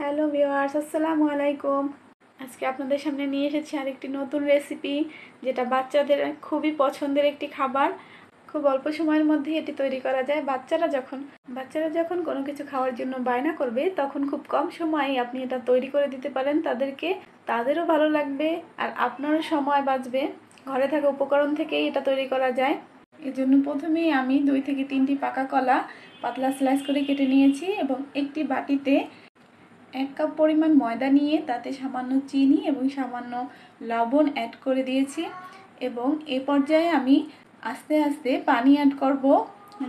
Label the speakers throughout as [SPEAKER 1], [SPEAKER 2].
[SPEAKER 1] Hello viewers আসসালামু আলাইকুম। আজকে আপনাদের সামনে নিয়ে এসেছি আরেকটি নতুন রেসিপি যেটা বাচ্চাদের খুবই পছন্দের একটি খাবার। খুব অল্প সময়ের মধ্যে এটি তৈরি করা যায়। বাচ্চারা যখন বাচ্চারা যখন কোনো কিছু খাওয়ার জন্য বায়না করবে, তখন খুব কম সময়ে আপনি এটা তৈরি করে দিতে পারেন। তাদেরকে, তাদেরও ভালো লাগবে আর আপনারও সময় বাঁচবে। ঘরে থাকা উপকরণ থেকেই এটা তৈরি করা যায়। এজন্য প্রথমেই আমি দুই থেকে তিনটি পাকা কলা পাতলা স্লাইস করে কেটে নিয়েছি এবং একটি বাটিতে এক কাপ পরিমাণ ময়দা নিয়ে তাতে সামান্য চিনি এবং সামান্য লবণ অ্যাড করে দিয়েছি এবং এ পর্যায়ে আমি আস্তে আস্তে পানি অ্যাড করব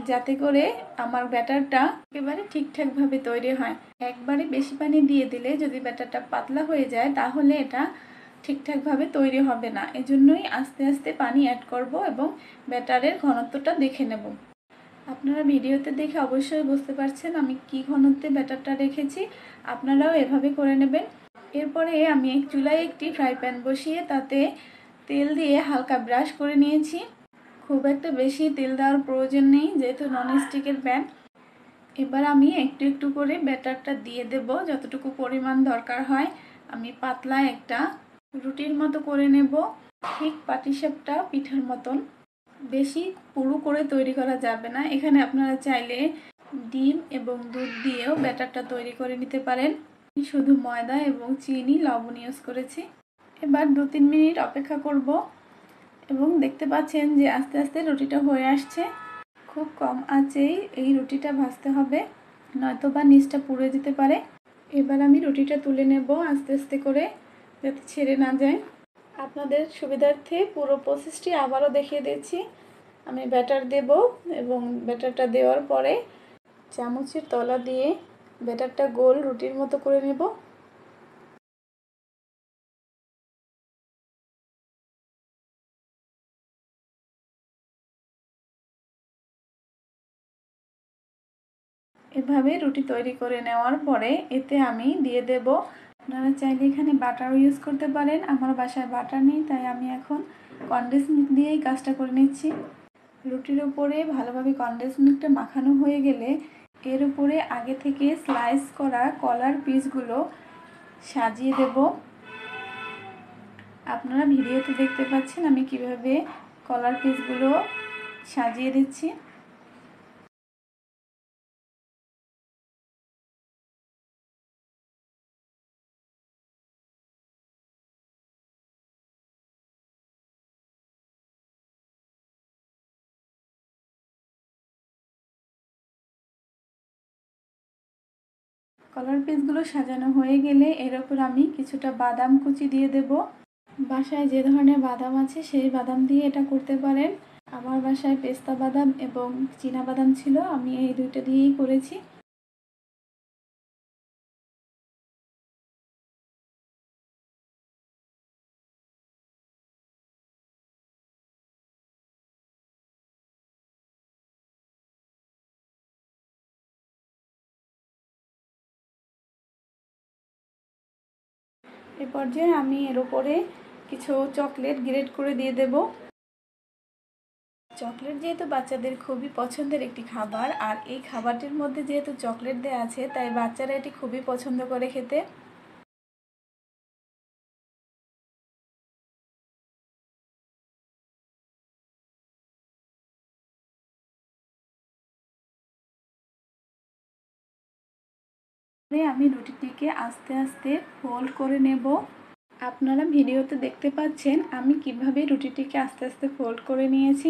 [SPEAKER 1] যাতে করে আমার ব্যাটারটা একেবারে ঠিকঠাকভাবে তৈরি হয়। একবারে বেশি পানি দিয়ে দিলে যদি ব্যাটারটা পাতলা হয়ে যায় তাহলে এটা ঠিকঠাকভাবে তৈরি হবে না। এজন্যই আস্তে আস্তে পানি অ্যাড করব এবং ব্যাটারের ঘনত্বটা দেখে নেব। আপনারা ভিডিওতে দেখে অবশ্যই বুঝতে পারছেন আমি কি ঘনত্বে ব্যাটারটা রেখেছি। আপনারাও এভাবে করে নেবেন। এরপরে আমি এক চুলায় একটি ফ্রাই প্যান বসিয়ে তাতে তেল দিয়ে হালকা ব্রাশ করে নিয়েছি। খুব একটা বেশি তেল দেওয়ার প্রয়োজন নেই, যেহেতু ননস্টিকের প্যান। এবার আমি একটু একটু করে ব্যাটারটা দিয়ে দেব, যতটুকু পরিমাণ দরকার হয়। আমি পাতলা একটা রুটির মতো করে নেব, ঠিক পাটিসাপটা পিঠার মতন। বেশি পুরু করে তৈরি করা যাবে না। এখানে আপনারা চাইলে ডিম এবং দুধ দিয়েও ব্যাটারটা তৈরি করে নিতে পারেন। শুধু ময়দা এবং চিনি, লবণ ইউজ করেছি। এবার দু তিন মিনিট অপেক্ষা করব এবং দেখতে পাচ্ছেন যে আস্তে আস্তে রুটিটা হয়ে আসছে। খুব কম আঁচেই এই রুটিটা ভাজতে হবে, নয়তো বা নিচটা পুড়ে যেতে পারে। এবার আমি রুটিটা তুলে নেব আস্তে আস্তে করে যাতে ছেড়ে না যায়। আপনাদের সুবিধার্থে পুরো প্রসেসটি আবারও দেখিয়ে দিচ্ছি। আমি ব্যাটার দেব এবং ব্যাটারটা দেওয়ার পরে চামচের তলা দিয়ে ব্যাটারটা গোল রুটির মতো করে নেব। এভাবে রুটি তৈরি করে নেওয়ার পরে এতে আমি দিয়ে দেব আপনারা চাইলে এখানে বাটারও ইউজ করতে পারেন। আমার বাসায় বাটার নেই, তাই আমি এখন কন্ডেন্স মিল্ক দিয়েই কাজটা করে নিচ্ছি। রুটির উপরে ভালোভাবে কন্ডেন্স মিল্কটা মাখানো হয়ে গেলে এর উপরে আগে থেকে স্লাইস করা কলার পিসগুলো সাজিয়ে দেব। আপনারা ভিডিওতে দেখতে পাচ্ছেন আমি কীভাবে কলার পিসগুলো সাজিয়ে দিচ্ছি। কলার পিসগুলো সাজানো হয়ে গেলে এর ওপর আমি কিছুটা বাদাম কুচি দিয়ে দেব। বাসায় যে ধরনের বাদাম আছে সেই বাদাম দিয়ে এটা করতে পারেন। আমার বাসায় পেস্তা বাদাম এবং চীনা বাদাম ছিল, আমি এই দুইটা দিয়েই করেছি। এ পর্যায়ে আমি এর উপরে কিছু চকলেট গ্রেড করে দিয়ে দেব। চকলেট যেহেতু বাচ্চাদের খুবই পছন্দের একটি খাবার, আর এই খাবারটির মধ্যে যেহেতু চকলেট দেওয়া আছে, তাই বাচ্চারা এটি খুবই পছন্দ করে খেতে। আমি রুটিটিকে আস্তে আস্তে ফোল্ড করে নেব। আপনারা ভিডিওতে দেখতে পাচ্ছেন আমি কীভাবে রুটিটিকে আস্তে আস্তে ফোল্ড করে নিয়েছি।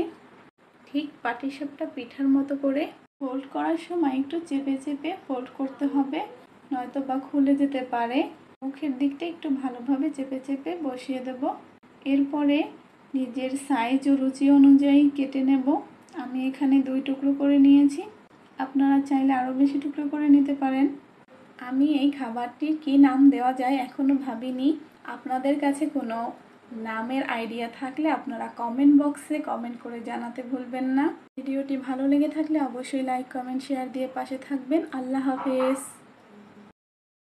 [SPEAKER 1] ঠিক পাটিসাপটা পিঠার মতো করে ফোল্ড করার সময় একটু চেপে চেপে ফোল্ড করতে হবে, নয়তো বা খুলে যেতে পারে। মুখের দিকটা একটু ভালোভাবে চেপে চেপে বসিয়ে দেব। এরপরে নিজের সাইজ ও রুচি অনুযায়ী কেটে নেব। আমি এখানে দুই টুকরো করে নিয়েছি। আপনারা চাইলে আরও বেশি টুকরো করে নিতে পারেন। আমি এই খাবারটির কি নাম দেওয়া যায় এখনও ভাবিনি। আপনাদের কাছে কোনো নামের আইডিয়া থাকলে আপনারা কমেন্ট বক্সে কমেন্ট করে জানাতে ভুলবেন না। ভিডিওটি ভালো লেগে থাকলে অবশ্যই লাইক, কমেন্ট, শেয়ার দিয়ে পাশে থাকবেন। আল্লাহ হাফেজ।